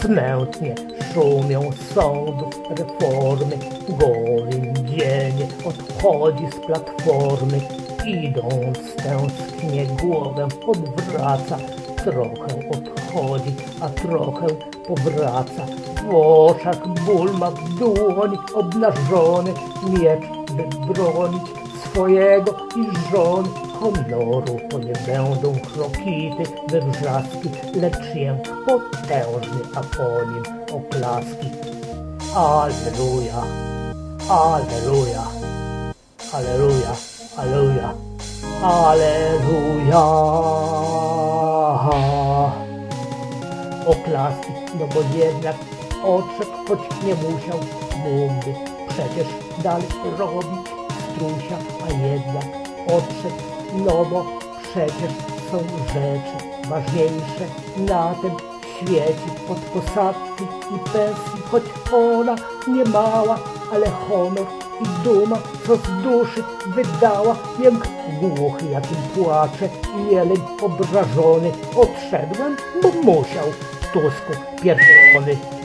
Smętnie szumią sądów reformy, gołym dziennie odchodzi z platformy. Idąc tęsknie głowę odwraca, trochę odchodzi, a trochę powraca. W oczach ból ma w dłoni obnażony miecz, by bronić swojego i żony. Honoru to nie będą krokity we wrzaski, lecz jęk potężny, a po nim oklaski. Alleluja, Alleluja, Alleluja, Alleluja, Alleluja. Oklaski, no bo jednak odszedł, choć nie musiał, mógłby przecież dalej robić strusia, a jednak odszedł, no bo przecież są rzeczy ważniejsze na tym świecie od posadki i pensji, choć ona nie mała, ale honor i duma, co z duszy wydała, jęk głuchy, jakim płacze i jeleń obrażony. Odszedłem, bo musiał, Tusku pierdolony.